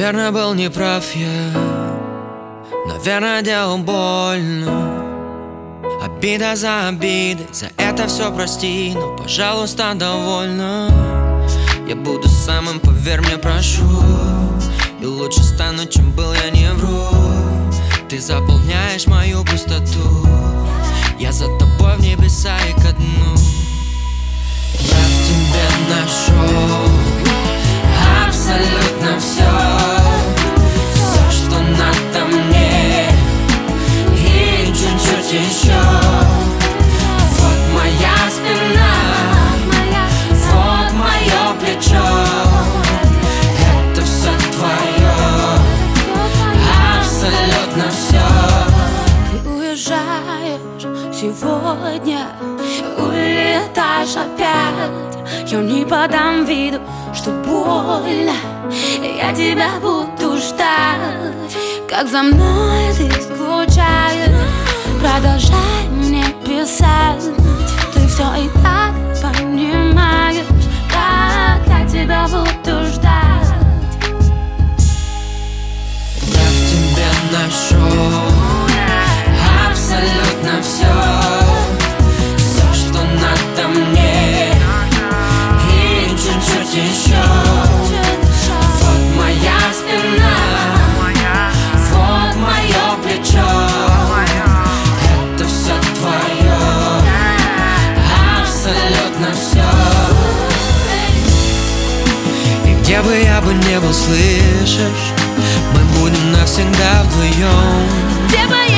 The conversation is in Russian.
Наверное, был неправ я. Наверное, делал больно. Обида за обидой За это все прости Но, пожалуйста, довольно. Я буду самым, поверь мне, прошу. И лучше стану, чем был, я не вру. Ты заполняешь мою пустоту. Я за тобой в небеса и ко дну уезжаешь сегодня Улетаешь опять. Я не подам виду, что больно Я тебя буду ждать. Как за мной ты скучаешь Продолжай где бы я бы не был, слышишь? Мы будем навсегда вдвоем. Где бы